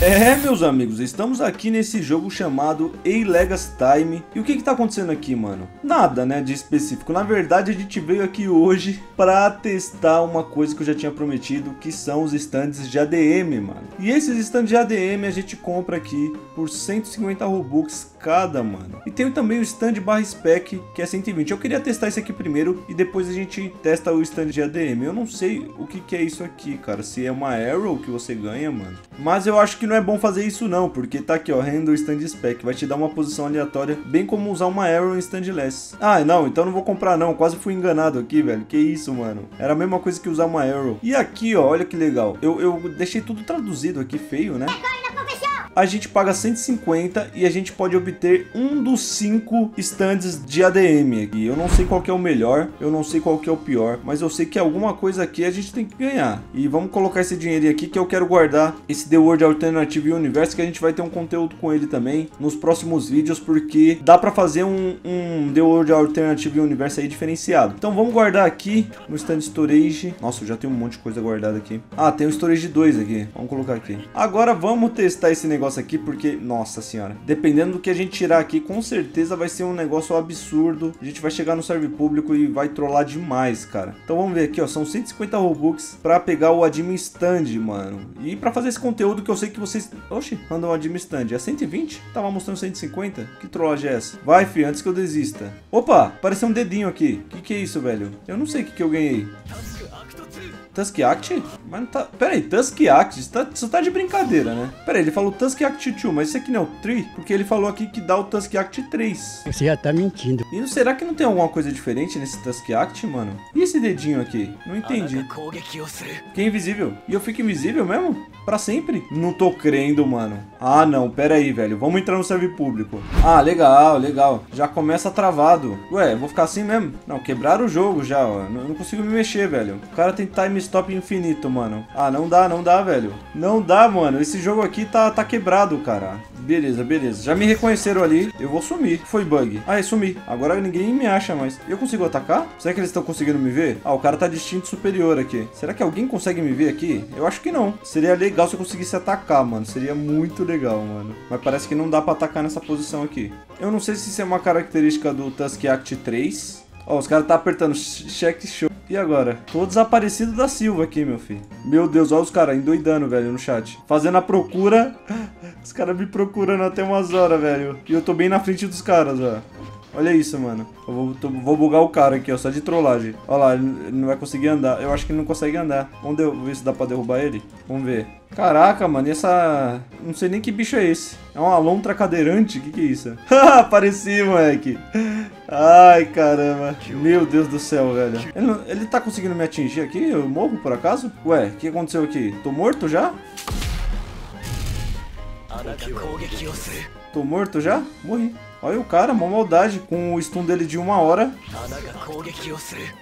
É, meus amigos, estamos aqui nesse jogo chamado A Legacy Time. E o que que tá acontecendo aqui, mano? Nada, né, de específico. Na verdade, a gente veio aqui hoje para testar uma coisa que eu já tinha prometido, que são os stands de ADM, mano. E esses stands de ADM a gente compra aqui por 150 Robux cada, mano. E tem também o stand barra spec, que é 120. Eu queria testar esse aqui primeiro e depois a gente testa o stand de ADM. Eu não sei o que que é isso aqui, cara. Se é uma arrow que você ganha, mano. Mas eu acho que não é bom fazer isso não, porque tá aqui, ó, render stand spec, vai te dar uma posição aleatória, bem como usar uma arrow em standless. Ah, não, então não vou comprar não, quase fui enganado aqui, velho, que isso, mano. Era a mesma coisa que usar uma arrow. E aqui, ó, olha que legal, eu, eu deixei tudo traduzido aqui, feio, né? A gente paga 150 e a gente pode obter um dos cinco stands de ADM aqui. Eu não sei qual é o melhor, eu não sei qual é o pior, mas eu sei que alguma coisa aqui a gente tem que ganhar. E vamos colocar esse dinheiro aqui que eu quero guardar esse The World Alternative Universe, que a gente vai ter um conteúdo com ele também nos próximos vídeos, porque dá pra fazer um, um The World Alternative Universe aí diferenciado. Então vamos guardar aqui no stand storage. Nossa, eu já tenho um monte de coisa guardada aqui. Ah, tem o storage 2 aqui. Vamos colocar aqui. Agora vamos testar esse negócio negócio aqui, porque, nossa senhora, dependendo do que a gente tirar aqui, com certeza vai ser um negócio absurdo. A gente vai chegar no server público e vai trollar demais, cara. Então vamos ver aqui, ó, são 150 Robux pra pegar o admin stand, mano. E pra fazer esse conteúdo que eu sei que vocês... Oxi, mandam um admin stand. É 120? Tava mostrando 150? Que trollagem é essa? Vai, fi, antes que eu desista. Opa, apareceu um dedinho aqui. Que que é isso, velho? Eu não sei o que que eu ganhei. Tusk Act? Mas não tá... Pera aí, Tusk Act? Você tá, você tá de brincadeira, né? Pera aí, ele falou Tusk Act 2, mas esse aqui não é o 3? Porque ele falou aqui que dá o Tusk Act 3. Você já tá mentindo. E será que não tem alguma coisa diferente nesse Tusk Act, mano? E esse dedinho aqui? Não entendi. Que é invisível. E eu fico invisível mesmo? Pra sempre? Não tô crendo, mano. Ah, não. Pera aí, velho. Vamos entrar no server público. Ah, legal, legal. Já começa travado. Ué, vou ficar assim mesmo? Não, quebraram o jogo já, ó. Não, não consigo me mexer, velho. O cara tem time stop infinito, mano. Ah, não dá, não dá, velho. Não dá, mano. Esse jogo aqui tá, tá quebrado, cara. Beleza, beleza. Já me reconheceram ali. Eu vou sumir. Foi bug. Ah, é sumir. Agora ninguém me acha mais. Eu consigo atacar? Será que eles estão conseguindo me ver? Ah, o cara tá distinto superior aqui. Será que alguém consegue me ver aqui? Eu acho que não. Seria legal se eu conseguisse atacar, mano. Seria muito legal, mano. Mas parece que não dá pra atacar nessa posição aqui. Eu não sei se isso é uma característica do Tusk Act 3. Ó, os caras tá apertando check show. E agora? Tô desaparecido da Silva aqui, meu filho. Meu Deus, olha os caras endoidando, velho, no chat. Fazendo a procura. Os caras me procurando até umas horas, velho. E eu tô bem na frente dos caras, ó. Olha isso, mano. Eu vou, tô, vou bugar o cara aqui, ó, só de trollagem. Olha lá, ele não vai conseguir andar. Eu acho que ele não consegue andar. Vamos ver se dá pra derrubar ele. Vamos ver. Caraca, mano, e essa... Não sei nem que bicho é esse. É um alontra cadeirante? O que que é isso? Apareci, moleque. Ai, caramba. Meu Deus do céu, velho. Ele, não... ele tá conseguindo me atingir aqui? Eu morro, por acaso? Ué, o que aconteceu aqui? Tô morto já? Tô morto já? Morri. Olha o cara, uma maldade com o stun dele de uma hora.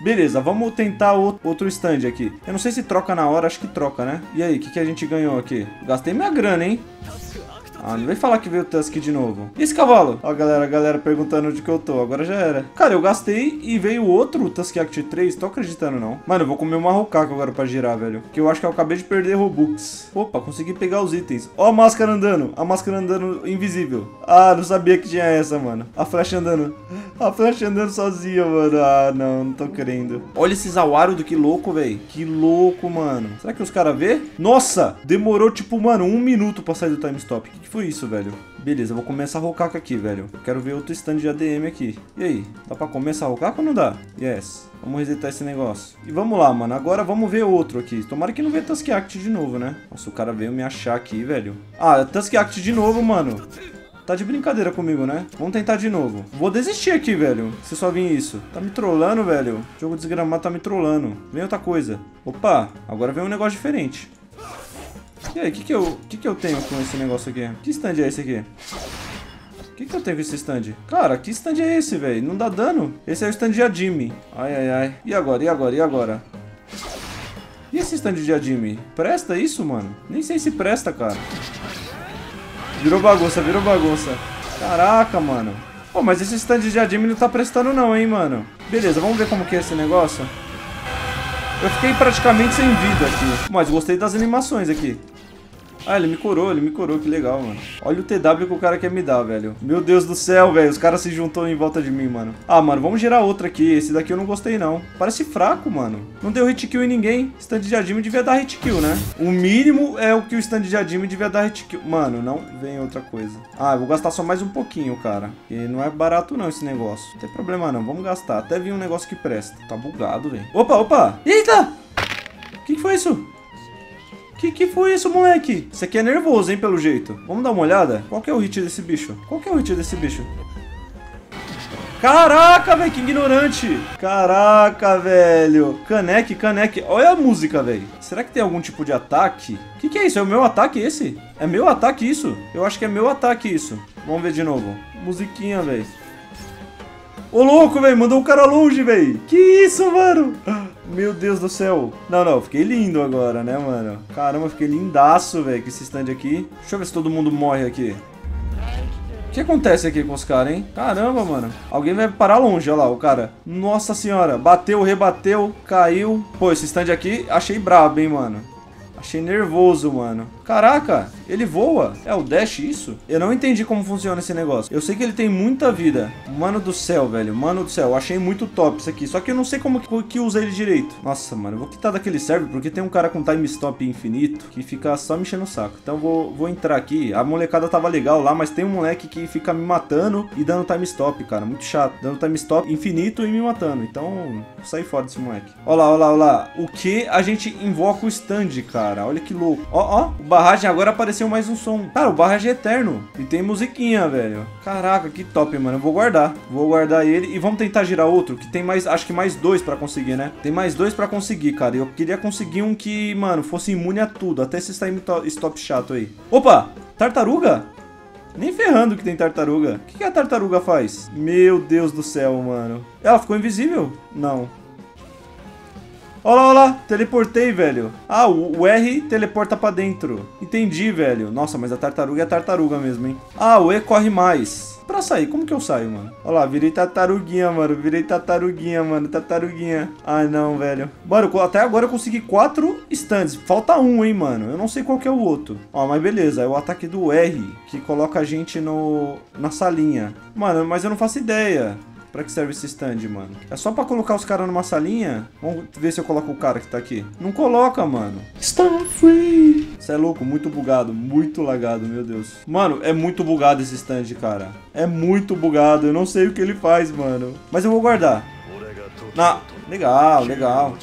Beleza, vamos tentar outro stand aqui. Eu não sei se troca na hora, acho que troca, né? E aí, o que, que a gente ganhou aqui? Gastei minha grana, hein? Ah, não vem falar que veio o Tusk de novo. E esse cavalo? Ó, galera, a galera perguntando onde que eu tô. Agora já era. Cara, eu gastei e veio outro Tusk Act 3. Tô acreditando, não. Mano, eu vou comer uma Hokaka agora pra girar, velho. Que eu acho que eu acabei de perder Robux. Opa, consegui pegar os itens. Ó a máscara andando. A máscara andando invisível. Ah, não sabia que tinha essa, mano. A flecha andando. A flecha andando sozinha, mano. Ah, não, não tô querendo. Olha esse Zawaru do que louco, velho. Que louco, mano. Será que os caras vê? Nossa, demorou, tipo, mano, um minuto pra sair do time stop. Que, que foi isso, velho? Beleza, vou comer essa Hokaka aqui, velho. Eu quero ver outro stand de ADM aqui. E aí, dá pra comer essa Hokaka ou não dá? Yes. Vamos resetar esse negócio. E vamos lá, mano. Agora vamos ver outro aqui. Tomara que não venha Tusk Act de novo, né? Nossa, o cara veio me achar aqui, velho. Ah, Tusk Act de novo, mano. Tá de brincadeira comigo, né? Vamos tentar de novo. Vou desistir aqui, velho. Se só vir isso. Tá me trollando, velho. O jogo desgramado tá me trollando. Vem outra coisa. Opa, agora vem um negócio diferente. E aí, o que que eu, que que eu tenho com esse negócio aqui? Que stand é esse aqui? O que que eu tenho com esse stand? Cara, que stand é esse, velho? Não dá dano? Esse é o stand de Adimi. Ai, ai, ai. E agora? E agora? E agora? E esse stand de Adimi? Presta isso, mano? Nem sei se presta, cara. Virou bagunça, virou bagunça. Caraca, mano. Pô, mas esse stand de Admin não tá prestando não, hein, mano. Beleza, vamos ver como que é esse negócio. Eu fiquei praticamente sem vida aqui. Mas gostei das animações aqui. Ah, ele me curou, ele me curou, que legal, mano. Olha o TW que o cara quer me dar, velho. Meu Deus do céu, velho. Os caras se juntou em volta de mim, mano. Ah, mano, vamos gerar outra aqui. Esse daqui eu não gostei, não. Parece fraco, mano. Não deu hit kill em ninguém. Stand de devia dar hit kill, né? O mínimo é o que o stand de devia dar hit kill. Mano, não vem outra coisa. Ah, eu vou gastar só mais um pouquinho, cara. E não é barato, não, esse negócio. Não tem problema, não. Vamos gastar. Até vir um negócio que presta. Tá bugado, velho. Opa, opa! Eita! O que, que foi isso? Que que foi isso, moleque? Isso aqui é nervoso, hein, pelo jeito. Vamos dar uma olhada? Qual que é o hit desse bicho? Qual que é o hit desse bicho? Caraca, velho, que ignorante. Caraca, velho. Caneque, caneque. Olha a música, velho. Será que tem algum tipo de ataque? O que, que é isso? É o meu ataque esse? É meu ataque isso? Eu acho que é meu ataque isso. Vamos ver de novo. Musiquinha, velho. Ô, louco, velho. Mandou o cara longe, velho. Que isso, mano? Meu Deus do céu. Não, não. Fiquei lindo agora, né, mano? Caramba, fiquei lindaço, velho, com esse stand aqui. Deixa eu ver se todo mundo morre aqui. O que acontece aqui com os caras, hein? Caramba, mano. Alguém vai parar longe, olha lá, o cara. Nossa senhora. Bateu, rebateu, caiu. Pô, esse stand aqui achei brabo, hein, mano. Achei nervoso, mano. Caraca, ele voa. É o Dash isso? Eu não entendi como funciona esse negócio. Eu sei que ele tem muita vida. Mano do céu, velho. Mano do céu. Achei muito top isso aqui. Só que eu não sei como que, usa ele direito. Nossa, mano. Eu vou quitar daquele server porque tem um cara com time stop infinito que fica só mexendo o saco. Então vou, vou entrar aqui. A molecada tava legal lá, mas tem um moleque que fica me matando e dando time stop, cara. Muito chato. Dando time stop infinito e me matando. Então, sair fora desse moleque. Olha lá, olha lá, olha lá. O que a gente invoca o stand, cara. Olha que louco. Ó, ó. O barragem agora apareceu mais um som. Cara, o barragem é eterno. E tem musiquinha, velho. Caraca, que top, mano. Eu vou guardar. Vou guardar ele e vamos tentar girar outro, que tem mais, acho que mais dois pra conseguir, né? Tem mais dois pra conseguir, cara. Eu queria conseguir um que, mano, fosse imune a tudo. Até esse stop chato aí. Opa! Tartaruga? Nem ferrando que tem tartaruga. O que a tartaruga faz? Meu Deus do céu, mano. Ela ficou invisível? Não. Olha lá, olha lá, teleportei, velho. Ah, o, o, R teleporta pra dentro. Entendi, velho. Nossa, mas a tartaruga é a tartaruga mesmo, hein? Ah, o E corre mais. Pra sair, como que eu saio, mano? Olha lá, virei tartaruguinha, mano. Virei tartaruguinha, mano. Tartaruguinha. Ai, não, velho. Mano, até agora eu consegui quatro stands. Falta um, hein, mano. Eu não sei qual que é o outro. Ó, mas beleza. É o ataque do R, que coloca a gente no na salinha. Mano, mas eu não faço ideia. Pra que serve esse stand, mano? É só pra colocar os caras numa salinha? Vamos ver se eu coloco o cara que tá aqui. Não coloca, mano. Star free. Você é louco, muito bugado, muito lagado, meu Deus. Mano, é muito bugado esse stand, cara. É muito bugado, eu não sei o que ele faz, mano. Mas eu vou guardar. Ah, legal, legal.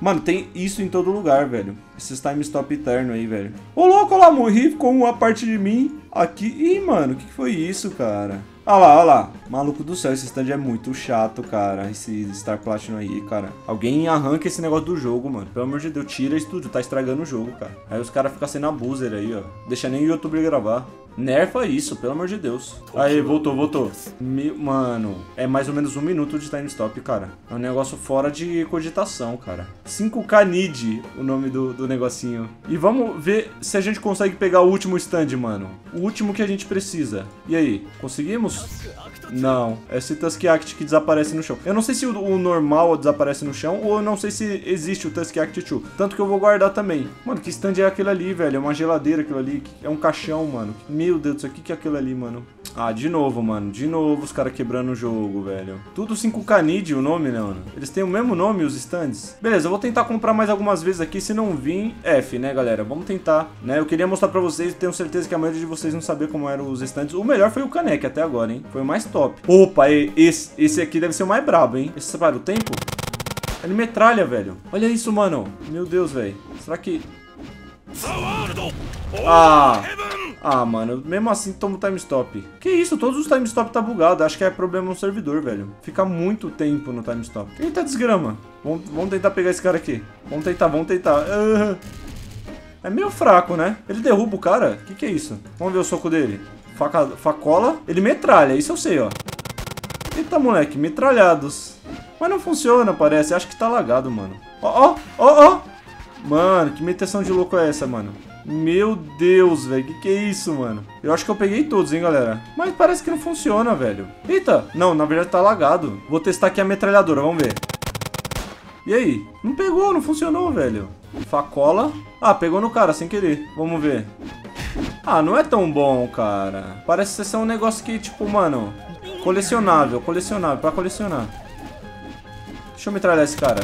Mano, tem isso em todo lugar, velho. Esses time stop eterno aí, velho. Ô, louco, lá, morri com uma parte de mim aqui. Ih, mano, o que foi isso, cara? Olha lá, olha lá. Maluco do céu, esse stand é muito chato, cara. Esse Star Platinum aí, cara. Alguém arranca esse negócio do jogo, mano. Pelo amor de Deus, tira isso tudo. Tá estragando o jogo, cara. Aí os caras ficam sendo abuser aí, ó. Deixa nem o YouTube gravar. Nerfa isso, pelo amor de Deus. Aí, voltou, voltou. Me... Mano, é mais ou menos um minuto de time stop, cara. É um negócio fora de cogitação, cara. 5K Need, o nome do, do negocinho. E vamos ver se a gente consegue pegar o último stand, mano. O último que a gente precisa. E aí, conseguimos? Não, é esse Tusk Act que desaparece no chão. Eu não sei se o, o, normal desaparece no chão ou eu não sei se existe o Tusk Act 2. Tanto que eu vou guardar também. Mano, que stand é aquele ali, velho? É uma geladeira aquilo ali. É um caixão, mano. Meu Deus o que é aquilo ali, mano? Ah, de novo, mano. De novo os caras quebrando o jogo, velho. Tudo 5K Need o nome, né, mano? Eles têm o mesmo nome, os stands. Beleza, eu vou tentar comprar mais algumas vezes aqui. Se não vir, F, né, galera? Vamos tentar, né? Eu queria mostrar pra vocês. Tenho certeza que a maioria de vocês não saber como eram os stands. O melhor foi o Canek até agora, hein? Foi o mais top. Opa, esse, esse aqui deve ser o mais brabo, hein? Esse separa o tempo? Ele metralha, velho. Olha isso, mano. Meu Deus, velho. Será que... Ah... Ah, mano, mesmo assim toma o time stop. Que isso, todos os time stop tá bugado. Acho que é problema no servidor, velho. Fica muito tempo no time stop. Eita desgrama. Vamos, vamos tentar pegar esse cara aqui. Vamos tentar, vamos tentar. Uh, é meio fraco, né? Ele derruba o cara? O que, que é isso? Vamos ver o soco dele. Faca, facola. Ele metralha, isso eu sei, ó. Eita, moleque, metralhados. Mas não funciona, parece. Acho que tá lagado, mano. Ó, ó, ó, ó. Mano, que meteção de louco é essa, mano? Meu Deus, velho. Que que é isso, mano? Eu acho que eu peguei todos, hein, galera. Mas parece que não funciona, velho. Eita. Não, na verdade tá lagado. Vou testar aqui a metralhadora, vamos ver. E aí? Não pegou, não funcionou, velho. Facola. Ah, pegou no cara, sem querer. Vamos ver. Ah, não é tão bom, cara. Parece ser um negócio que, tipo, mano... Colecionável, colecionável, pra colecionar. Deixa eu metralhar esse cara.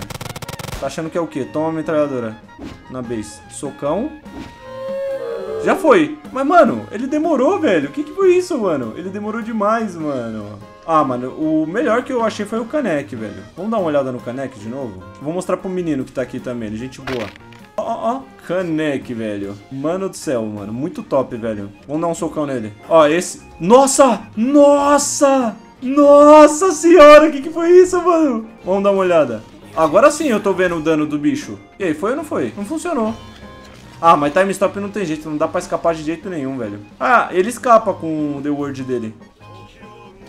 Tá achando que é o quê? Toma a metralhadora. Na base. Socão. Já foi. Mas, mano, ele demorou, velho. O que, que foi isso, mano? Ele demorou demais, mano. Ah, mano, o melhor que eu achei foi o Kanek, velho. Vamos dar uma olhada no Kanek de novo? Vou mostrar pro menino que tá aqui também, ele é gente boa. Ó, ó, ó, Kanek, velho. Mano do céu, mano. Muito top, velho. Vamos dar um socão nele. Ó, esse... Nossa! Nossa! Nossa senhora, o que, que foi isso, mano? Vamos dar uma olhada. Agora sim eu tô vendo o dano do bicho. E aí, foi ou não foi? Não funcionou. Ah, mas time stop não tem jeito, não dá pra escapar de jeito nenhum, velho. Ah, ele escapa com o The Word dele.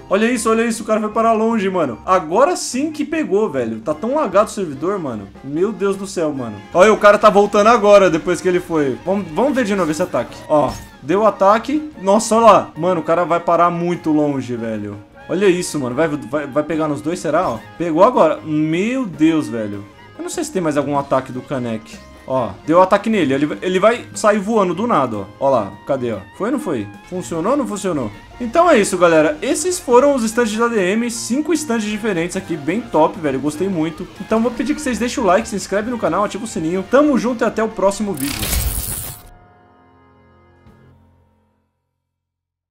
Olha isso, olha isso, o cara foi para longe, mano. Agora sim que pegou, velho. Tá tão lagado o servidor, mano. Meu Deus do céu, mano. Olha, o cara tá voltando agora, depois que ele foi. Vamos, vamos ver de novo esse ataque. Ó, deu o ataque. Nossa, olha lá. Mano, o cara vai parar muito longe, velho. Olha isso, mano. Vai, vai, vai pegar nos dois, será? Ó, pegou agora. Meu Deus, velho. Eu não sei se tem mais algum ataque do Kanek. Ó, deu ataque nele. Ele, ele vai sair voando do nada, ó. Ó lá, cadê, ó? Foi ou não foi? Funcionou ou não funcionou? Então é isso, galera. Esses foram os stands da ADM. Cinco stands diferentes aqui, bem top, velho. Gostei muito. Então vou pedir que vocês deixem o like, se inscrevem no canal, ativa o sininho. Tamo junto e até o próximo vídeo.